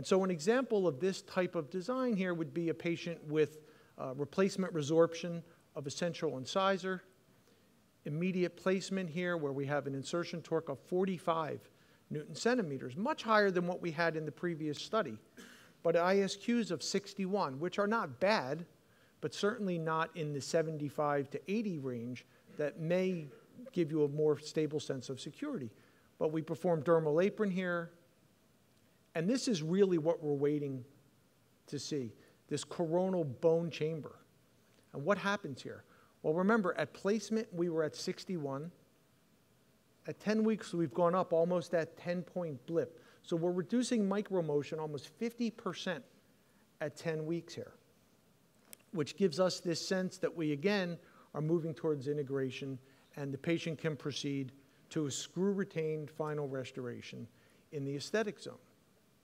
And so an example of this type of design here would be a patient with uh, replacement resorption of a central incisor, immediate placement here where we have an insertion torque of 45 newton centimeters, much higher than what we had in the previous study, but ISQs of 61, which are not bad, but certainly not in the 75 to 80 range that may give you a more stable sense of security. But we perform dermal apron here, and this is really what we're waiting to see, this coronal bone chamber. And what happens here? Well, remember, at placement, we were at 61. At 10 weeks, we've gone up almost that 10-point blip. So we're reducing micromotion almost 50% at 10 weeks here, which gives us this sense that we, again, are moving towards integration and the patient can proceed to a screw-retained final restoration in the aesthetic zone.